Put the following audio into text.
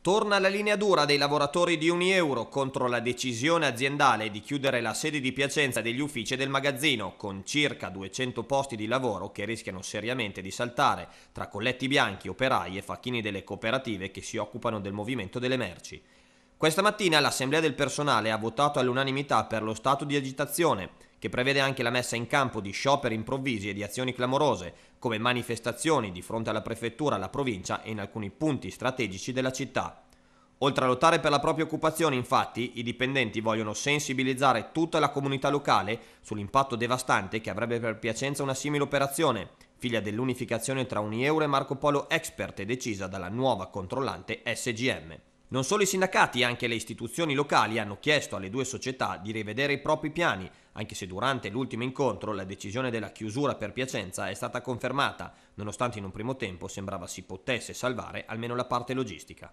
Torna la linea dura dei lavoratori di Unieuro contro la decisione aziendale di chiudere la sede di Piacenza degli uffici del magazzino, con circa 200 posti di lavoro che rischiano seriamente di saltare tra colletti bianchi, operai e facchini delle cooperative che si occupano del movimento delle merci. Questa mattina l'Assemblea del personale ha votato all'unanimità per lo stato di agitazione, che prevede anche la messa in campo di scioperi improvvisi e di azioni clamorose, come manifestazioni di fronte alla prefettura, alla provincia e in alcuni punti strategici della città. Oltre a lottare per la propria occupazione, infatti, i dipendenti vogliono sensibilizzare tutta la comunità locale sull'impatto devastante che avrebbe per Piacenza una simile operazione, figlia dell'unificazione tra Unieuro e Marco Polo Expert decisa dalla nuova controllante SGM. Non solo i sindacati, anche le istituzioni locali hanno chiesto alle due società di rivedere i propri piani, anche se durante l'ultimo incontro la decisione della chiusura per Piacenza è stata confermata, nonostante in un primo tempo sembrava si potesse salvare almeno la parte logistica.